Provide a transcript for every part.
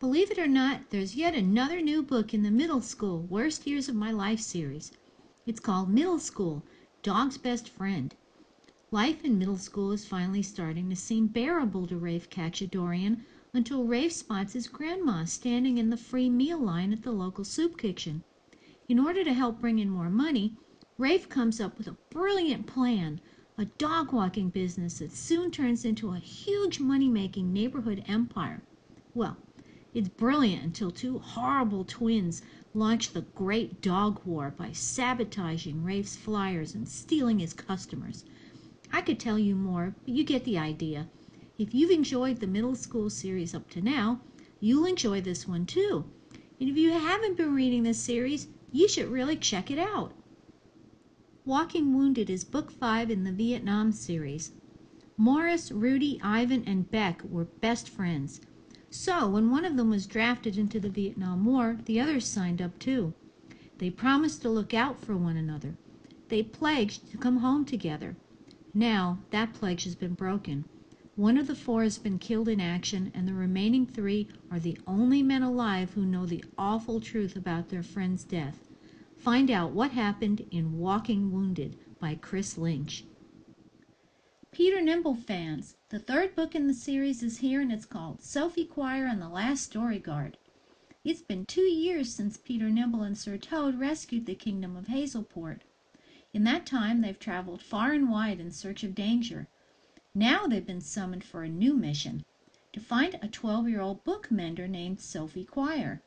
Believe it or not, there's yet another new book in the Middle School Worst Years of My Life series. It's called Middle School Dog's Best Friend. Life in middle school is finally starting to seem bearable to Rafe Khatchadorian until Rafe spots his grandma standing in the free meal line at the local soup kitchen. In order to help bring in more money, Rafe comes up with a brilliant plan a dog walking business that soon turns into a huge money making neighborhood empire. Well, it's brilliant until two horrible twins launch the great dog war by sabotaging Rafe's flyers and stealing his customers. I could tell you more, but you get the idea. If you've enjoyed the middle school series up to now, you'll enjoy this one too. And if you haven't been reading this series, you should really check it out. Walking Wounded is book five in the Vietnam series. Morris, Rudy, Ivan, and Beck were best friends. So, when one of them was drafted into the Vietnam War, the others signed up too. They promised to look out for one another. They pledged to come home together. Now, that pledge has been broken. One of the four has been killed in action, and the remaining three are the only men alive who know the awful truth about their friend's death. Find out what happened in Walking Wounded by Chris Lynch. Peter Nimble fans, the third book in the series is here and it's called Sophie Quire and the Last Storyguard. It's been two years since Peter Nimble and Sir Toad rescued the kingdom of Hazelport. In that time they've traveled far and wide in search of danger. Now they've been summoned for a new mission to find a 12 year old book mender named Sophie Quire.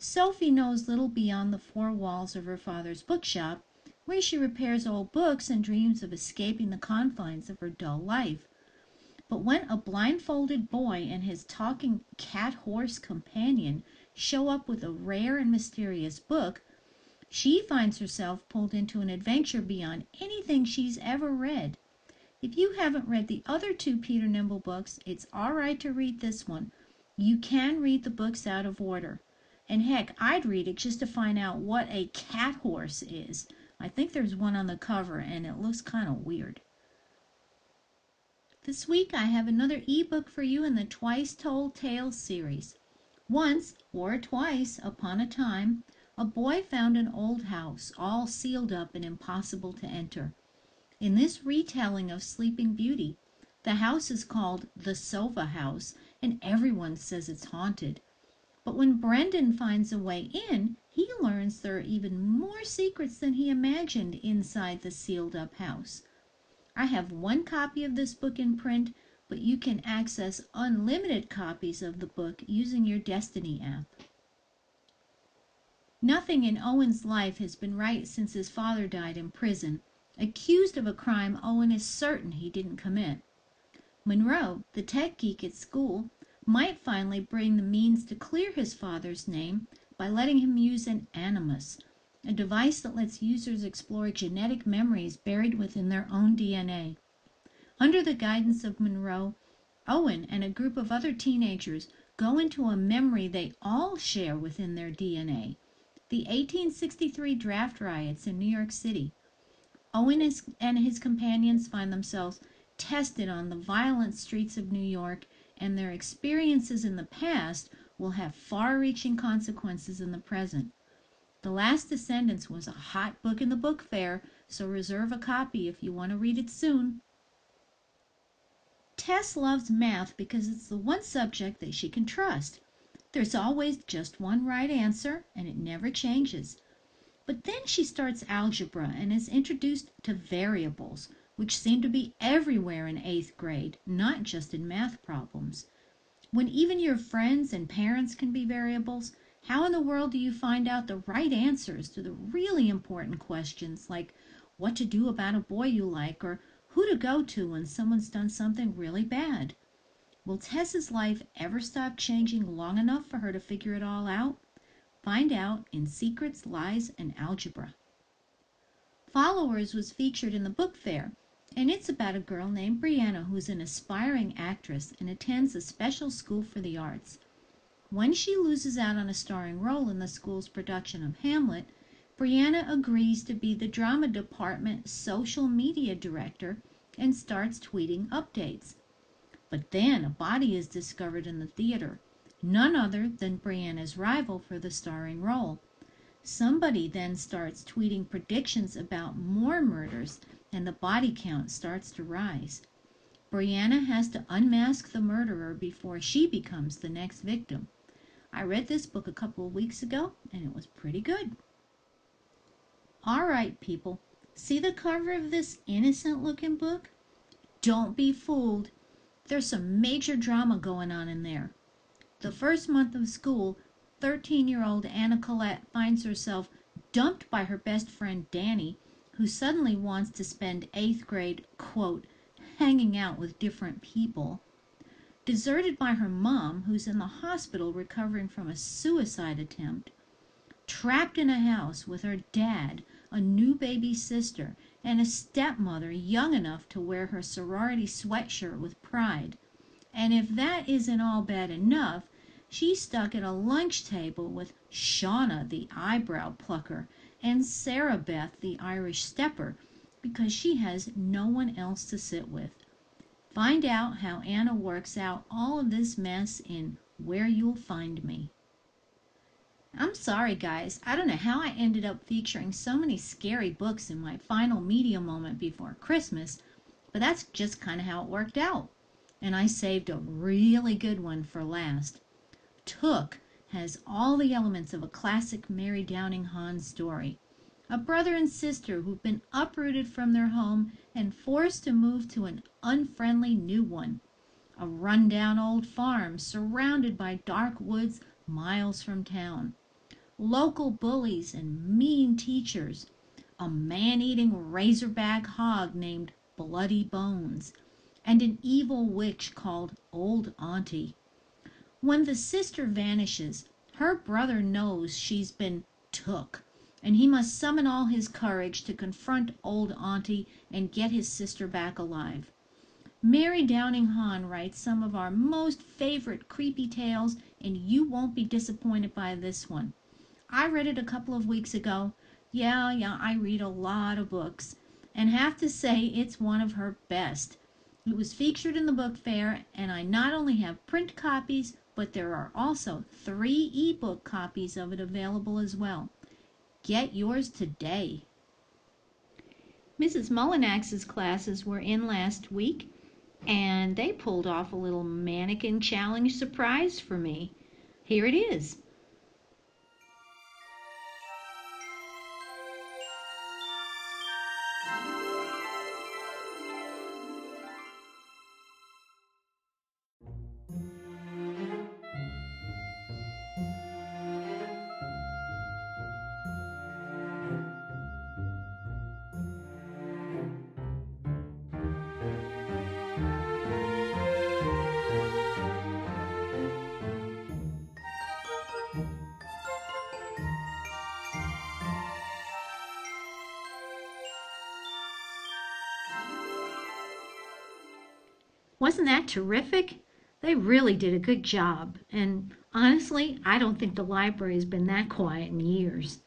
Sophie knows little beyond the four walls of her father's bookshop where she repairs old books and dreams of escaping the confines of her dull life. But when a blindfolded boy and his talking cat horse companion show up with a rare and mysterious book, she finds herself pulled into an adventure beyond anything she's ever read. If you haven't read the other two Peter Nimble books, it's all right to read this one. You can read the books out of order. And heck, I'd read it just to find out what a cat horse is. I think there's one on the cover and it looks kind of weird. This week I have another ebook for you in the Twice Told Tales series. Once, or twice, upon a time, a boy found an old house, all sealed up and impossible to enter. In this retelling of Sleeping Beauty, the house is called the Sova House, and everyone says it's haunted. But when Brendan finds a way in, he learns there are even more secrets than he imagined inside the sealed up house. I have one copy of this book in print, but you can access unlimited copies of the book using your Destiny app. Nothing in Owen's life has been right since his father died in prison, accused of a crime Owen is certain he didn't commit. Monroe, the tech geek at school, might finally bring the means to clear his father's name by letting him use an animus, a device that lets users explore genetic memories buried within their own DNA. Under the guidance of Monroe, Owen and a group of other teenagers go into a memory they all share within their DNA the 1863 draft riots in New York City. Owen and his companions find themselves tested on the violent streets of New York, and their experiences in the past will have far reaching consequences in the present. The Last Descendants was a hot book in the book fair, so reserve a copy if you want to read it soon. Tess loves math because it's the one subject that she can trust. There's always just one right answer, and it never changes. But then she starts algebra and is introduced to variables, which seem to be everywhere in eighth grade, not just in math problems. When even your friends and parents can be variables, how in the world do you find out the right answers to the really important questions like what to do about a boy you like or who to go to when someone's done something really bad? Will Tess's life ever stop changing long enough for her to figure it all out? Find out in Secrets, Lies, and Algebra. Followers was featured in the book fair and it's about a girl named Brianna who's an aspiring actress and attends a special school for the arts. When she loses out on a starring role in the school's production of Hamlet, Brianna agrees to be the drama department social media director and starts tweeting updates. But then a body is discovered in the theater, none other than Brianna's rival for the starring role. Somebody then starts tweeting predictions about more murders, and the body count starts to rise. Brianna has to unmask the murderer before she becomes the next victim. I read this book a couple of weeks ago, and it was pretty good. All right, people, see the cover of this innocent looking book? Don't be fooled. There's some major drama going on in there. The first month of school, 13 year old Anna Colette finds herself dumped by her best friend Danny, who suddenly wants to spend eighth grade, quote, hanging out with different people. Deserted by her mom, who's in the hospital recovering from a suicide attempt. Trapped in a house with her dad, a new baby sister, and a stepmother young enough to wear her sorority sweatshirt with pride. And if that isn't all bad enough, she's stuck at a lunch table with Shauna, the eyebrow plucker, and Sarah Beth, the Irish stepper, because she has no one else to sit with. Find out how Anna works out all of this mess in Where You'll Find Me. I'm sorry, guys. I don't know how I ended up featuring so many scary books in my final media moment before Christmas, but that's just kind of how it worked out. And I saved a really good one for last. Took has all the elements of a classic Mary Downing Hahn story. A brother and sister who've been uprooted from their home and forced to move to an unfriendly new one. A rundown old farm surrounded by dark woods miles from town local bullies and mean teachers, a man-eating razorback hog named Bloody Bones, and an evil witch called Old Auntie. When the sister vanishes, her brother knows she's been took, and he must summon all his courage to confront Old Auntie and get his sister back alive. Mary Downing Hahn writes some of our most favorite creepy tales, and you won't be disappointed by this one. I read it a couple of weeks ago. Yeah, yeah, I read a lot of books, and have to say it's one of her best. It was featured in the book fair, and I not only have print copies, but there are also three ebook copies of it available as well. Get yours today. Mrs. Mullinax's classes were in last week, and they pulled off a little mannequin challenge surprise for me. Here it is. Wasn't that terrific? They really did a good job, and honestly, I don't think the library has been that quiet in years.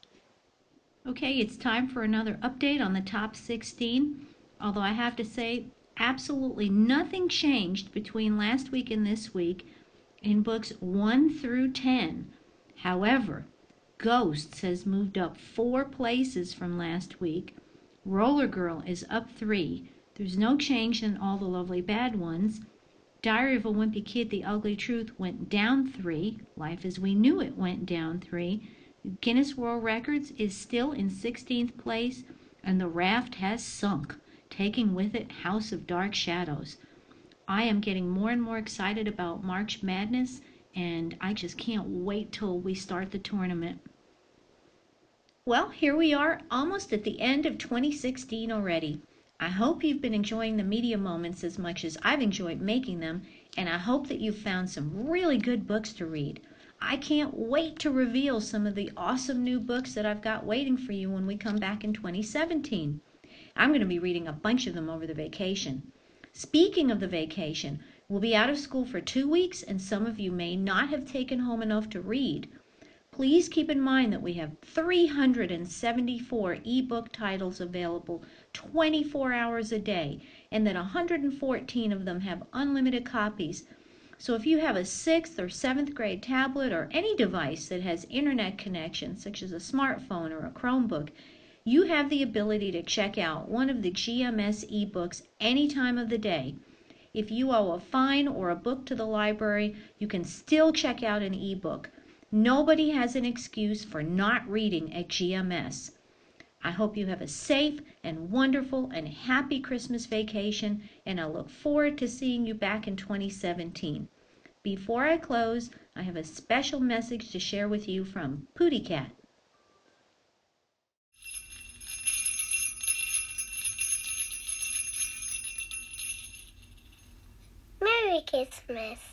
Okay, it's time for another update on the top 16. Although I have to say, absolutely nothing changed between last week and this week in books 1 through 10. However, Ghosts has moved up four places from last week. Roller Girl is up three. There's no change in all the lovely bad ones. Diary of a Wimpy Kid, The Ugly Truth went down three. Life as We Knew It went down three. Guinness World Records is still in 16th place, and The Raft has sunk, taking with it House of Dark Shadows. I am getting more and more excited about March Madness, and I just can't wait till we start the tournament. Well, here we are, almost at the end of 2016 already. I hope you've been enjoying the media moments as much as I've enjoyed making them, and I hope that you've found some really good books to read. I can't wait to reveal some of the awesome new books that I've got waiting for you when we come back in 2017. I'm going to be reading a bunch of them over the vacation. Speaking of the vacation, we'll be out of school for two weeks, and some of you may not have taken home enough to read. Please keep in mind that we have 374 ebook titles available 24 hours a day, and that 114 of them have unlimited copies. So if you have a sixth or seventh grade tablet or any device that has internet connection, such as a smartphone or a Chromebook, you have the ability to check out one of the GMS ebooks any time of the day. If you owe a fine or a book to the library, you can still check out an ebook. Nobody has an excuse for not reading at GMS. I hope you have a safe and wonderful and happy Christmas vacation, and I look forward to seeing you back in 2017. Before I close, I have a special message to share with you from Pootie Cat. Merry Christmas.